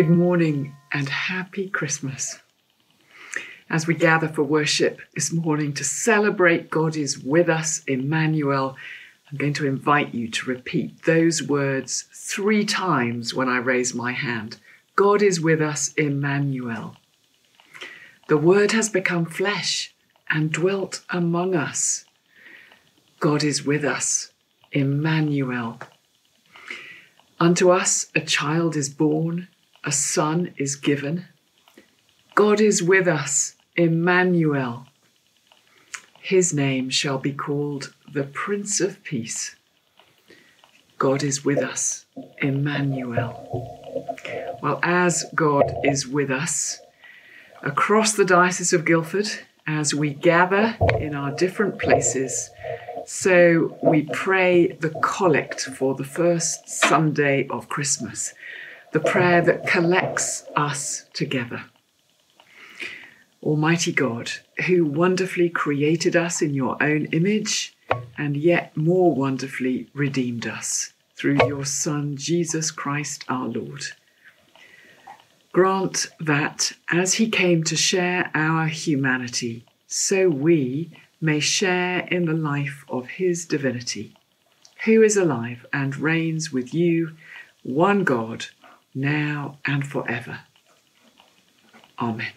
Good morning and happy Christmas. As we gather for worship this morning to celebrate God is with us, Emmanuel, I'm going to invite you to repeat those words three times when I raise my hand. God is with us, Emmanuel. The Word has become flesh and dwelt among us. God is with us, Emmanuel. Unto us a child is born a son is given. God is with us, Emmanuel. His name shall be called the Prince of Peace. God is with us, Emmanuel. Well, as God is with us, across the Diocese of Guildford, as we gather in our different places, so we pray the collect for the first Sunday of Christmas the prayer that collects us together. Almighty God, who wonderfully created us in your own image and yet more wonderfully redeemed us through your Son, Jesus Christ our Lord. Grant that as he came to share our humanity, so we may share in the life of his divinity, who is alive and reigns with you, one God now and forever. Amen.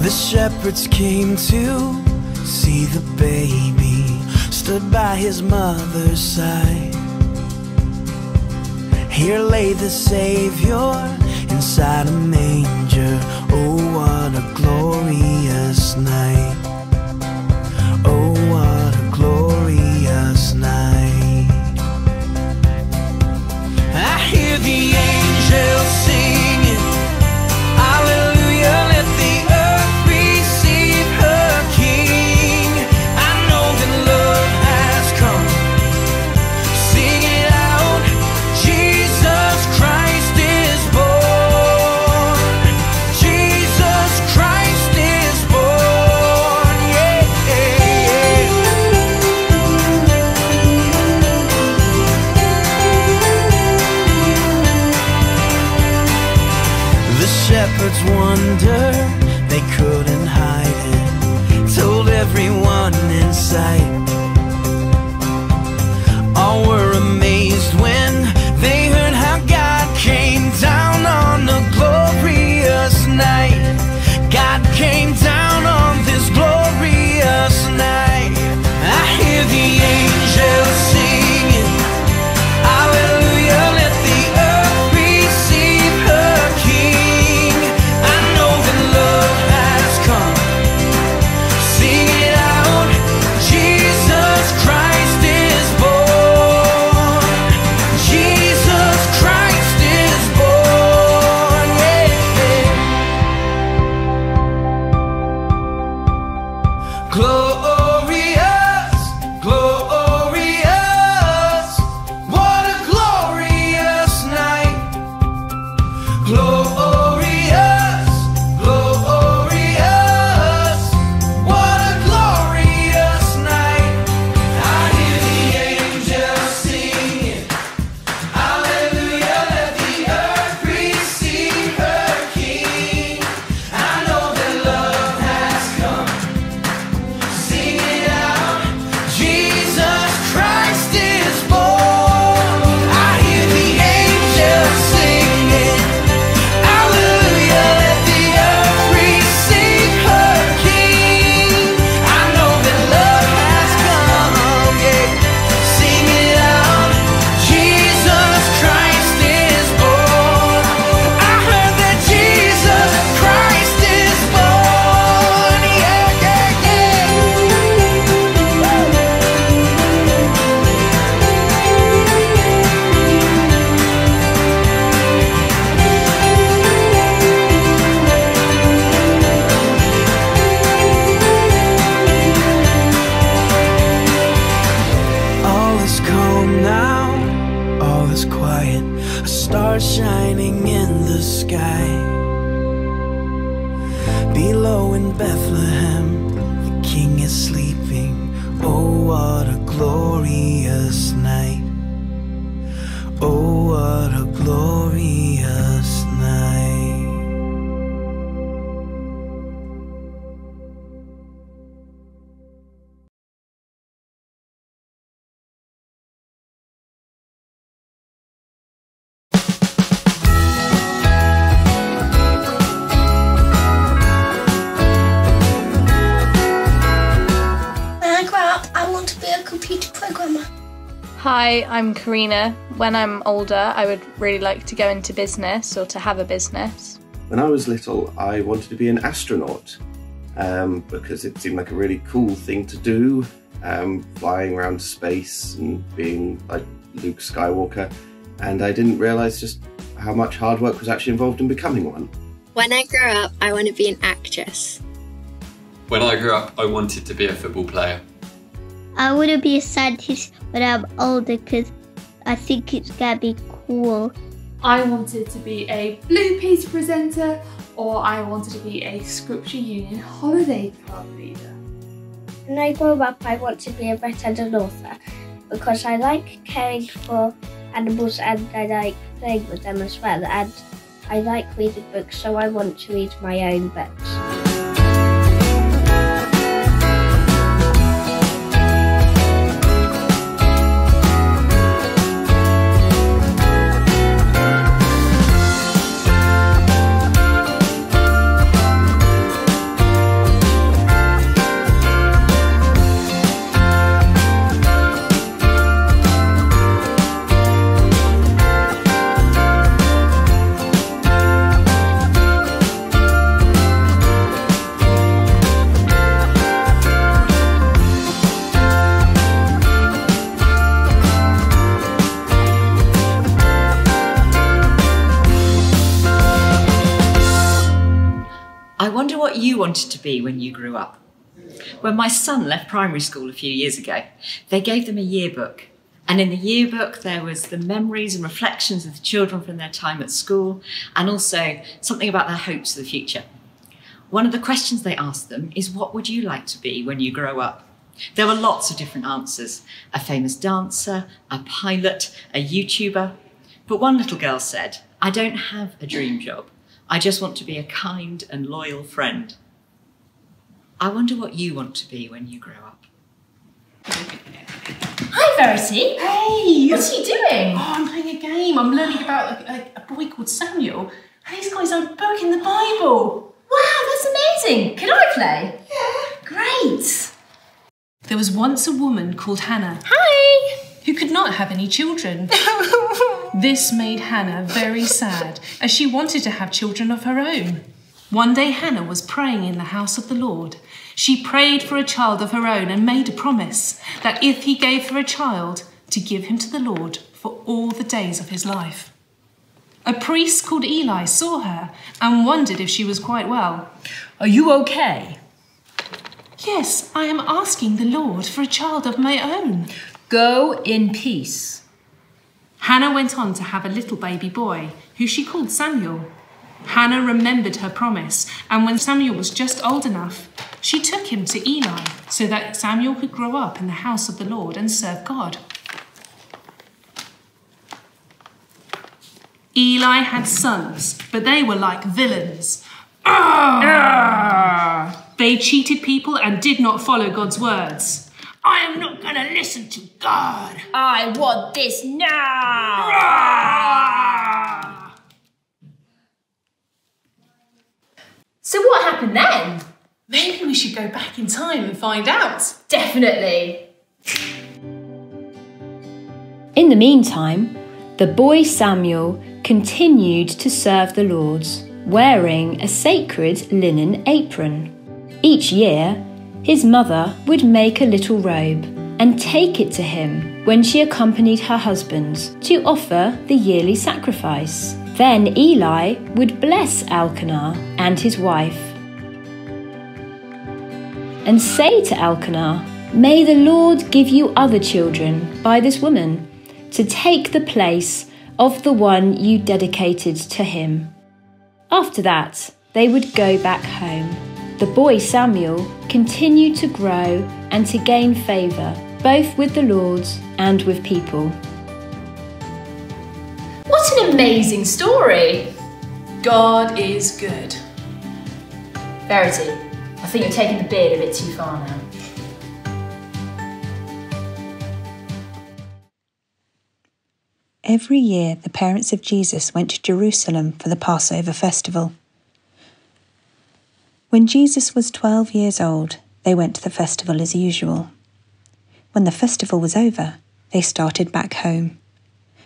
The shepherds came to see the baby stood by his mother's side. Here lay the Savior inside a manger. Oh, what a glorious night! Hi, I'm Karina. When I'm older, I would really like to go into business or to have a business. When I was little, I wanted to be an astronaut um, because it seemed like a really cool thing to do, um, flying around space and being like Luke Skywalker. And I didn't realise just how much hard work was actually involved in becoming one. When I grow up, I want to be an actress. When I grew up, I wanted to be a football player. I want to be a scientist when I'm older because I think it's gonna be cool. I wanted to be a Blue Peter presenter or I wanted to be a Scripture Union holiday club leader. When I grow up, I want to be a vet and an author because I like caring for animals and I like playing with them as well. And I like reading books, so I want to read my own books. What you wanted to be when you grew up. When my son left primary school a few years ago, they gave them a yearbook. And in the yearbook, there was the memories and reflections of the children from their time at school, and also something about their hopes for the future. One of the questions they asked them is, What would you like to be when you grow up? There were lots of different answers a famous dancer, a pilot, a YouTuber. But one little girl said, I don't have a dream job. I just want to be a kind and loyal friend. I wonder what you want to be when you grow up. Hi, Verity. Hey! What are you doing? Oh, I'm playing a game. I'm learning about a, a, a boy called Samuel, and he's got his own book in the Bible. Wow, that's amazing. Can I play? Yeah. Great. There was once a woman called Hannah. Hi. Who could not have any children. this made Hannah very sad, as she wanted to have children of her own. One day Hannah was praying in the house of the Lord. She prayed for a child of her own and made a promise that if he gave her a child, to give him to the Lord for all the days of his life. A priest called Eli saw her and wondered if she was quite well. Are you okay? Yes, I am asking the Lord for a child of my own. Go in peace. Hannah went on to have a little baby boy, who she called Samuel. Hannah remembered her promise, and when Samuel was just old enough, she took him to Eli so that Samuel could grow up in the house of the Lord and serve God. Eli had sons, but they were like villains. Ah! They cheated people and did not follow God's words. I going to listen to God. I want this now. Ah! So what happened then? Maybe we should go back in time and find out. Definitely. In the meantime, the boy Samuel continued to serve the Lord, wearing a sacred linen apron. Each year, his mother would make a little robe and take it to him when she accompanied her husband to offer the yearly sacrifice. Then Eli would bless Elkanah and his wife and say to Elkanah, May the Lord give you other children by this woman to take the place of the one you dedicated to him. After that, they would go back home. The boy Samuel continued to grow and to gain favour, both with the Lord and with people. What an amazing story! God is good. Verity, I think you're taking the beard a bit too far now. Every year, the parents of Jesus went to Jerusalem for the Passover festival. When Jesus was 12 years old, they went to the festival as usual. When the festival was over, they started back home.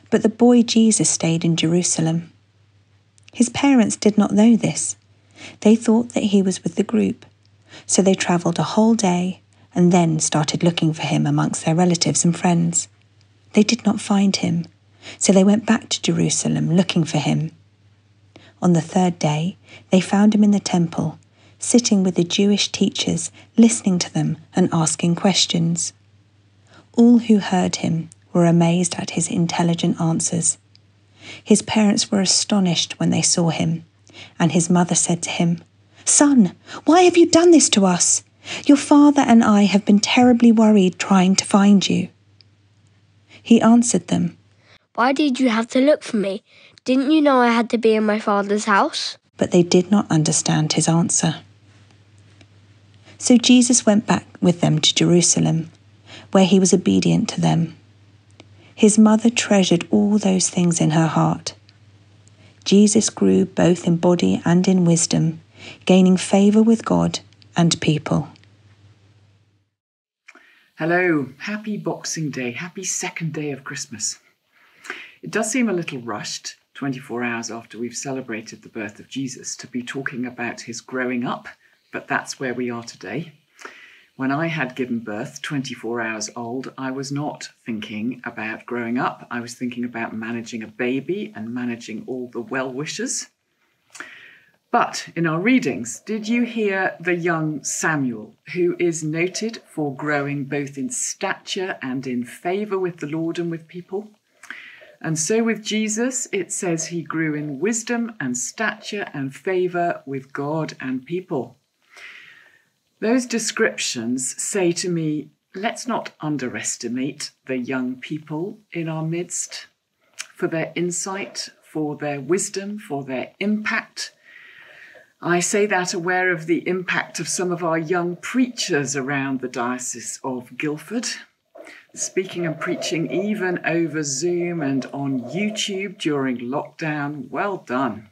But the boy Jesus stayed in Jerusalem. His parents did not know this. They thought that he was with the group, so they travelled a whole day and then started looking for him amongst their relatives and friends. They did not find him, so they went back to Jerusalem looking for him. On the third day, they found him in the temple, sitting with the Jewish teachers, listening to them and asking questions. All who heard him were amazed at his intelligent answers. His parents were astonished when they saw him, and his mother said to him, Son, why have you done this to us? Your father and I have been terribly worried trying to find you. He answered them, Why did you have to look for me? Didn't you know I had to be in my father's house? But they did not understand his answer. So Jesus went back with them to Jerusalem, where he was obedient to them. His mother treasured all those things in her heart. Jesus grew both in body and in wisdom, gaining favour with God and people. Hello, happy Boxing Day, happy second day of Christmas. It does seem a little rushed, 24 hours after we've celebrated the birth of Jesus, to be talking about his growing up, but that's where we are today. When I had given birth, 24 hours old, I was not thinking about growing up. I was thinking about managing a baby and managing all the well wishers. But in our readings, did you hear the young Samuel, who is noted for growing both in stature and in favour with the Lord and with people? And so with Jesus, it says he grew in wisdom and stature and favour with God and people. Those descriptions say to me, let's not underestimate the young people in our midst for their insight, for their wisdom, for their impact I say that aware of the impact of some of our young preachers around the Diocese of Guildford, speaking and preaching even over Zoom and on YouTube during lockdown. Well done.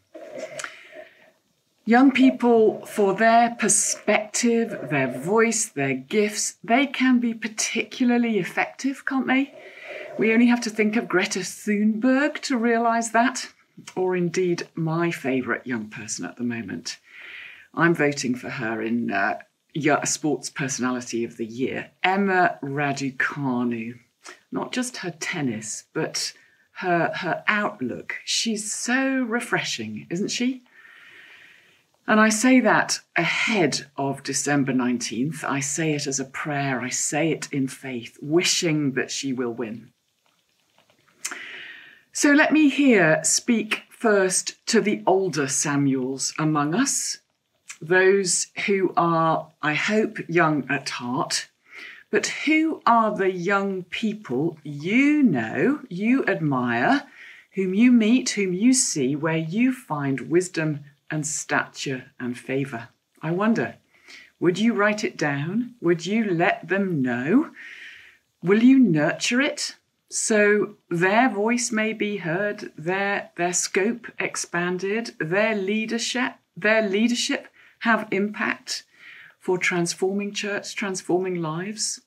Young people, for their perspective, their voice, their gifts, they can be particularly effective, can't they? We only have to think of Greta Thunberg to realise that or indeed my favourite young person at the moment. I'm voting for her in uh, Sports Personality of the Year, Emma Raducanu. Not just her tennis, but her her outlook. She's so refreshing, isn't she? And I say that ahead of December 19th. I say it as a prayer, I say it in faith, wishing that she will win. So let me here speak first to the older Samuels among us, those who are, I hope, young at heart, but who are the young people you know, you admire, whom you meet, whom you see, where you find wisdom and stature and favour? I wonder, would you write it down? Would you let them know? Will you nurture it? So their voice may be heard, their their scope expanded, their leadership their leadership have impact for transforming church, transforming lives.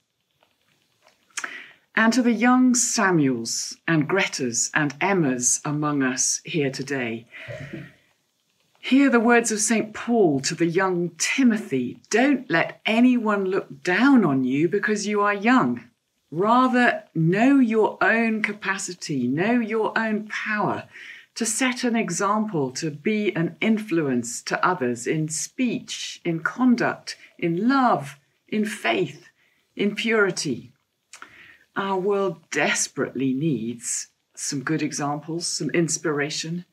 And to the young Samuels and Gretas and Emmas among us here today, hear the words of St. Paul to the young Timothy Don't let anyone look down on you because you are young. Rather, know your own capacity, know your own power to set an example, to be an influence to others in speech, in conduct, in love, in faith, in purity. Our world desperately needs some good examples, some inspiration.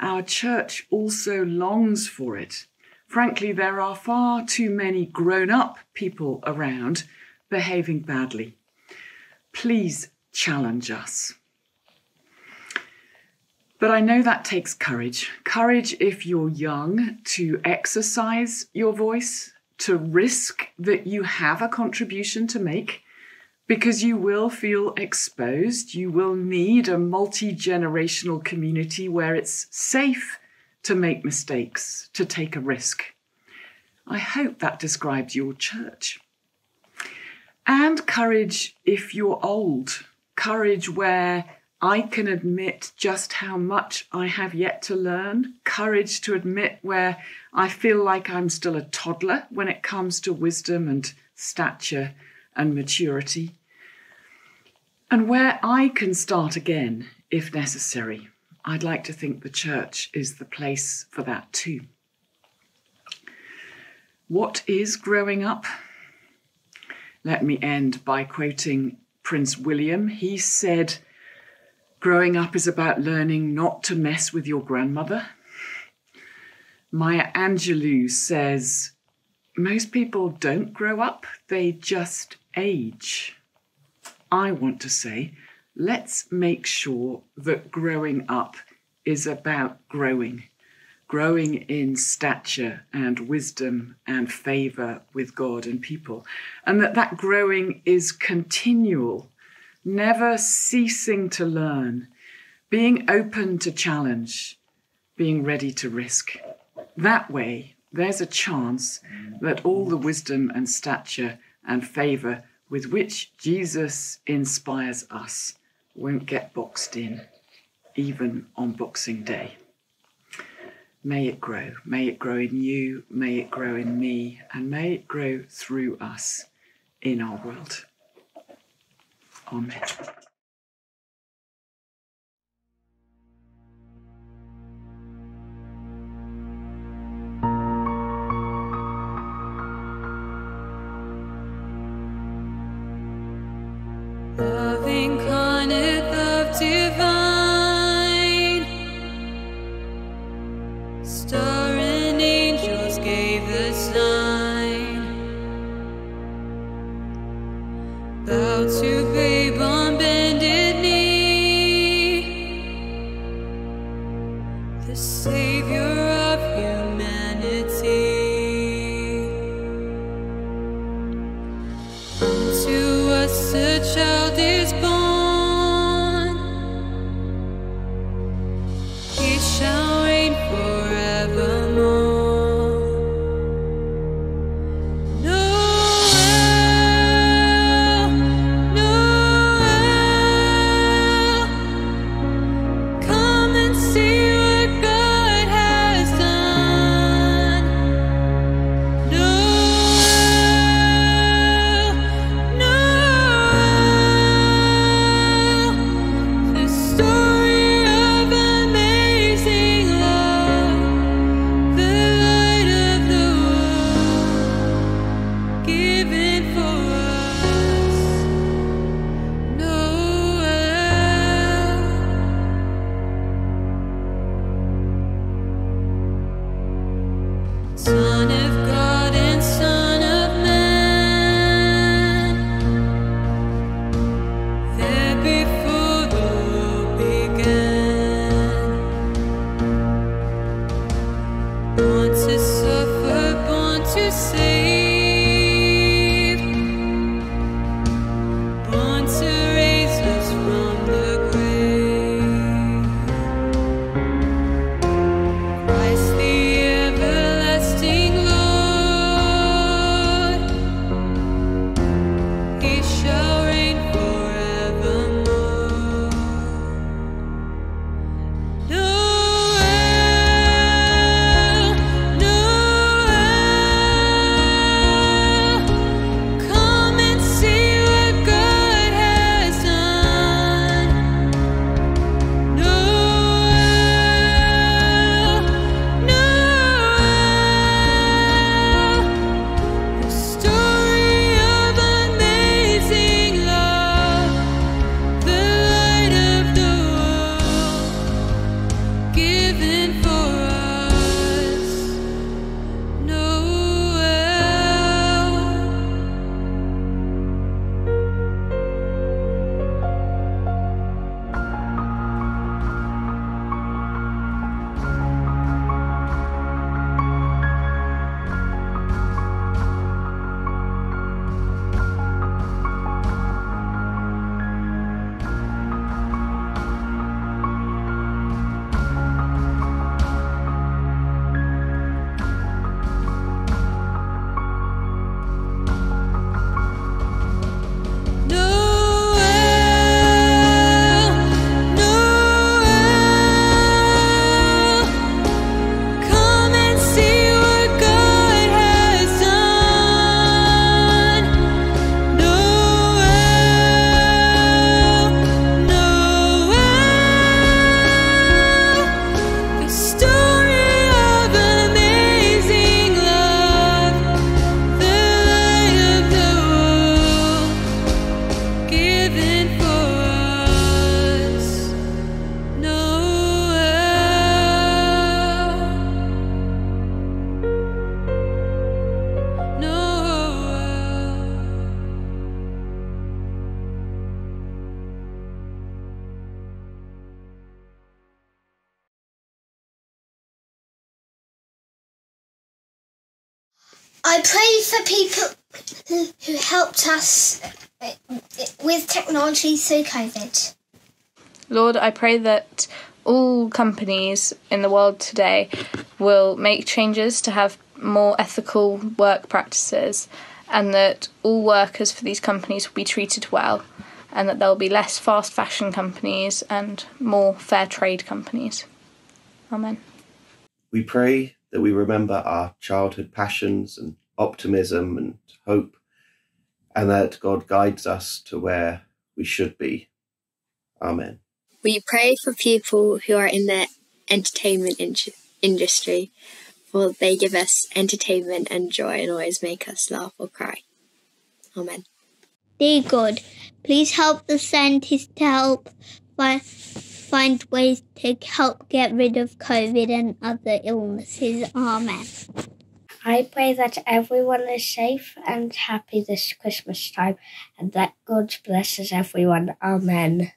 Our church also longs for it, Frankly, there are far too many grown up people around behaving badly. Please challenge us. But I know that takes courage. Courage if you're young to exercise your voice, to risk that you have a contribution to make, because you will feel exposed. You will need a multi generational community where it's safe to make mistakes, to take a risk. I hope that describes your church. And courage if you're old, courage where I can admit just how much I have yet to learn, courage to admit where I feel like I'm still a toddler when it comes to wisdom and stature and maturity, and where I can start again if necessary. I'd like to think the church is the place for that too. What is growing up? Let me end by quoting Prince William. He said, Growing up is about learning not to mess with your grandmother. Maya Angelou says, Most people don't grow up, they just age. I want to say, let's make sure that growing up is about growing, growing in stature and wisdom and favor with God and people, and that that growing is continual never ceasing to learn, being open to challenge, being ready to risk. That way, there's a chance that all the wisdom and stature and favor with which Jesus inspires us won't get boxed in, even on Boxing Day. May it grow. May it grow in you. May it grow in me. And may it grow through us in our world. Amen. Incarnate, love divine. Pray for people who, who helped us uh, with technology through COVID. Lord, I pray that all companies in the world today will make changes to have more ethical work practices and that all workers for these companies will be treated well and that there will be less fast fashion companies and more fair trade companies. Amen. We pray that we remember our childhood passions and optimism and hope, and that God guides us to where we should be. Amen. We pray for people who are in the entertainment in- industry, for they give us entertainment and joy and always make us laugh or cry. Amen. Dear God, please help the scientists to help fi- find ways to help get rid of COVID and other illnesses. Amen. I pray that everyone is safe and happy this Christmas time and that God blesses everyone. Amen.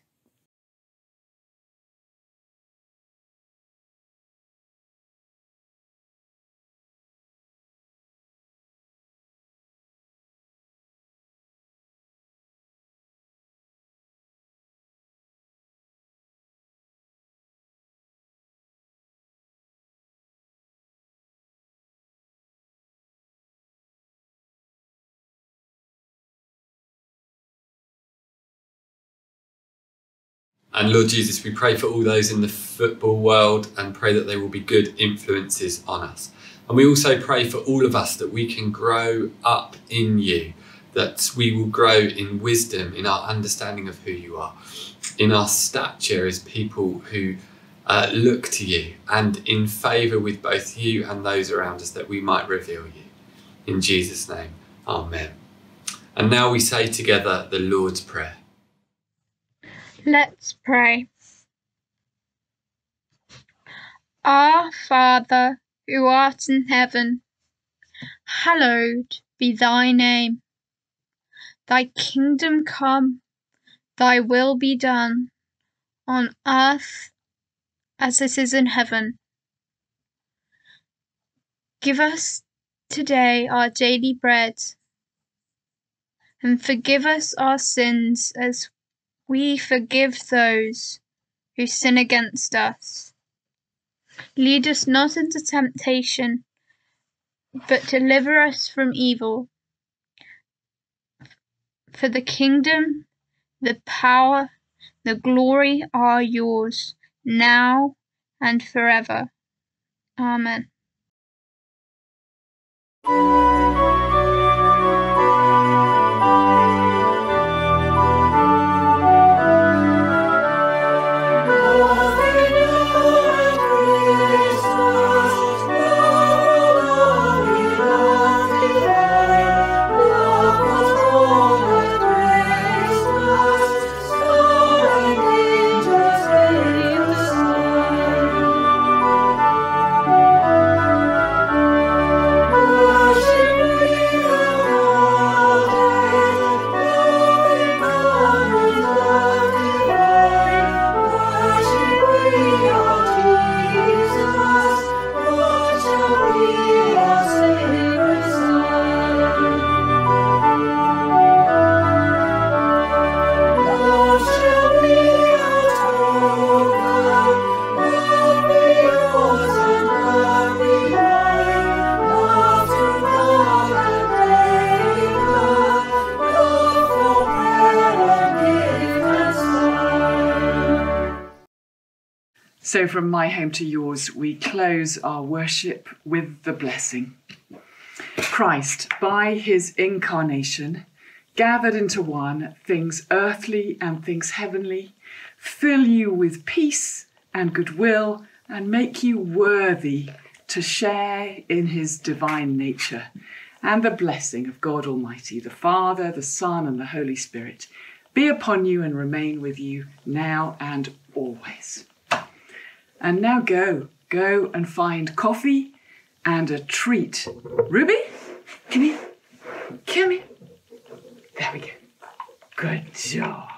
And Lord Jesus, we pray for all those in the football world and pray that they will be good influences on us. And we also pray for all of us that we can grow up in you, that we will grow in wisdom, in our understanding of who you are, in our stature as people who uh, look to you, and in favour with both you and those around us, that we might reveal you. In Jesus' name, Amen. And now we say together the Lord's Prayer. Let's pray. Our Father, who art in heaven, hallowed be thy name. Thy kingdom come, thy will be done, on earth as it is in heaven. Give us today our daily bread, and forgive us our sins as we forgive those who sin against us. Lead us not into temptation, but deliver us from evil. For the kingdom, the power, the glory are yours, now and forever. Amen. So, from my home to yours, we close our worship with the blessing. Christ, by his incarnation, gathered into one things earthly and things heavenly, fill you with peace and goodwill, and make you worthy to share in his divine nature. And the blessing of God Almighty, the Father, the Son, and the Holy Spirit be upon you and remain with you now and always. And now go, go and find coffee and a treat. Ruby, come here, come here. There we go. Good job.